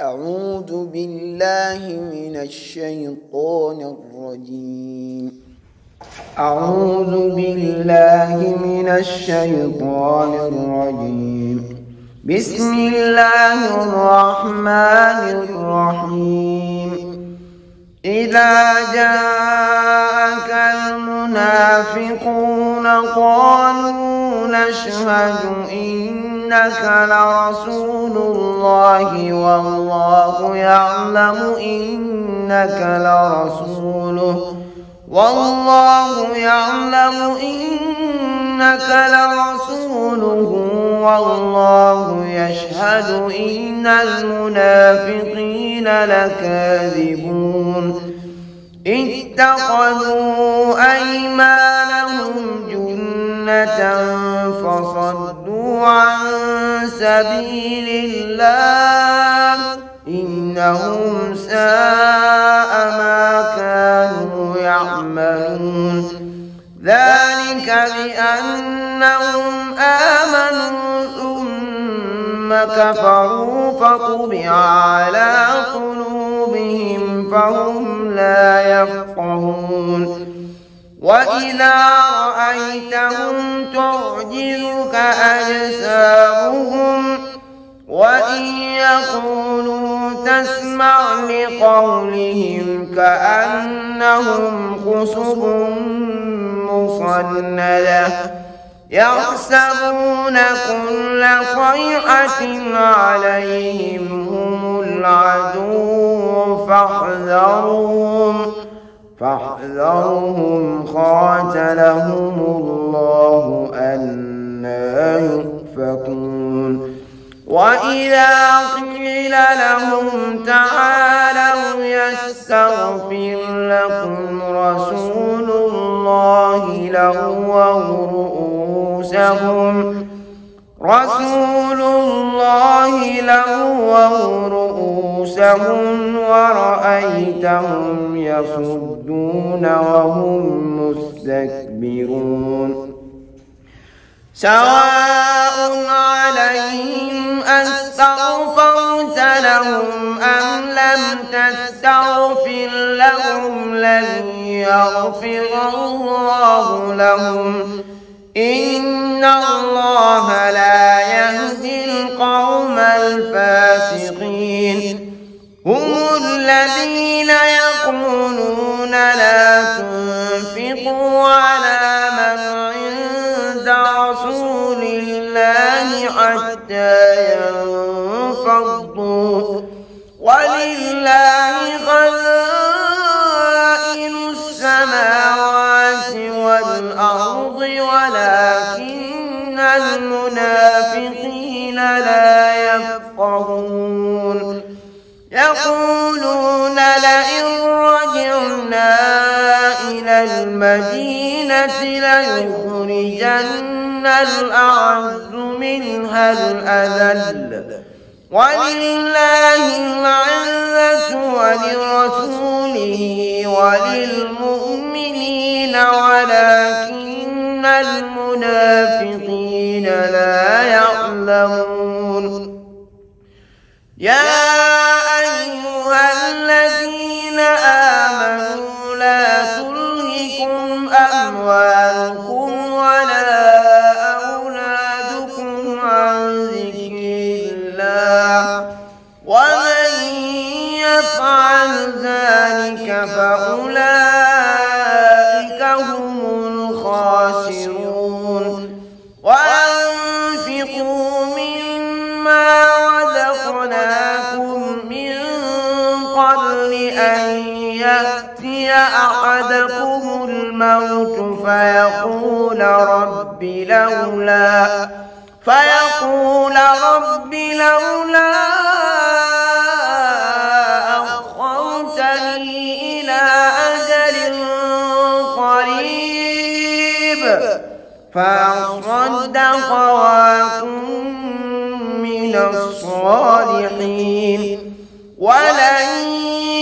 أعوذ بالله من الشيطان الرجيم. أعوذ بالله من الشيطان الرجيم. بسم الله الرحمن الرحيم. إذا جاءك المنافقون قالوا نشهد إنك لرسول الله والله يعلم إنك لرسوله. والله يعلم إنك لرسوله. والله يشهد إن المنافقين لكاذبون. اتخذوا أيمانهم جنة فصدوا عن سبيل الله. إنهم ساء ما كانوا يعملون. ذلك بأنهم آمنوا ثم كفروا فطبع على قلوبهم فهم لا يفقهون. وإذا رأيتهم تعجبك أجسامهم وإن يقولوا تسمع لقولهم كأنهم خشب مصندة يحسبون كل صيحة عليهم هم العدو فاحذرهم فاحذرهم قاتلهم الله أنا يؤفكون. وإذا قيل لهم تعالوا يستغفر لكم رسول الله لووا رؤوسهم رسول الله لووا رؤوسهم ورأيتهم يصدون وهم مستكبرون سواء عليهم أستغفرت لهم أم لم تستغفر لهم لن يغفر الله لهم إن الله لا يهدي القوم الفاسقين هم الذين يقولون لا تنفقوا على من عند رسول الله حتى ينفضوا ولله خزائن السماوات والأرض ولكن يقولون لئن رجعنا إلى المدينة ليخرجن الأعز منها الأذل. ولله العزة ولرسوله وللمؤمنين ولكن المنافقين. أحدكم الموت فيقول رب لولا فيقول رب لولا أخرتني إلى أجل قريب فأصدق وأكن من الصالحين. ولن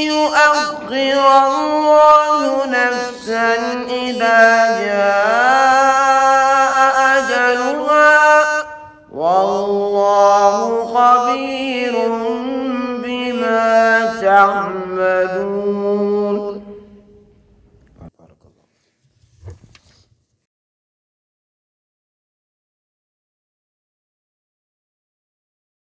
يؤخر